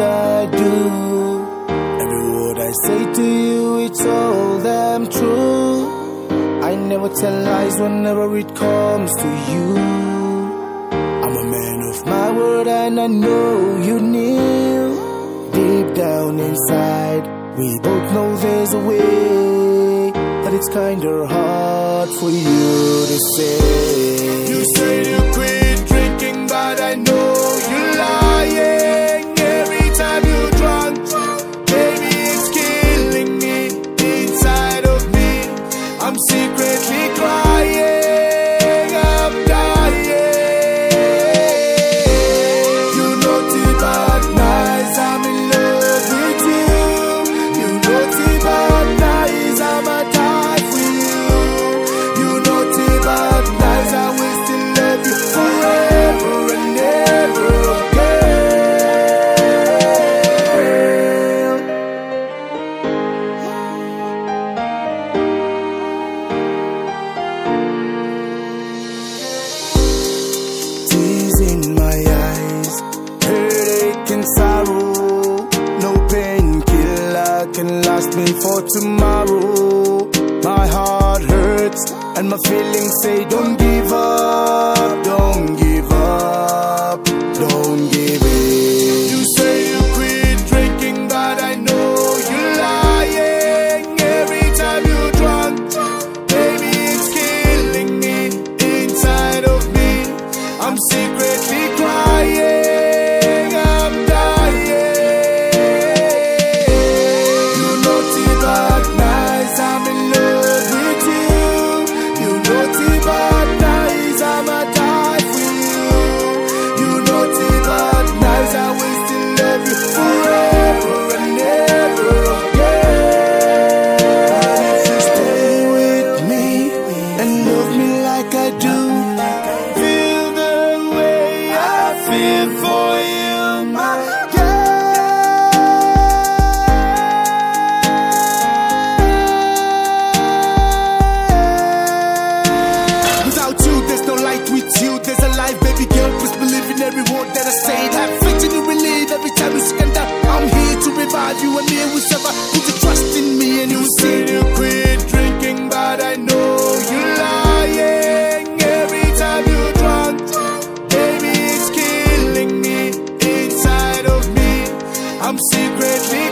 I do. Every word I say to you, it's all damn true. I never tell lies whenever it comes to you. I'm a man of my word and I know you knew. Deep down inside, we both know there's a way. But it's kinda hard for you to say. You say you quit drinking, but I know me for tomorrow. My heart hurts and my feelings say don't give up, don't give up, every word that I say. Have faith in you, relieve every time you surrender. I'm here to revive you, and here we survive. Put your trust in me, and you say you quit drinking, but I know you're lying. Every time you drunk, baby, it's killing me inside of me. I'm secretly.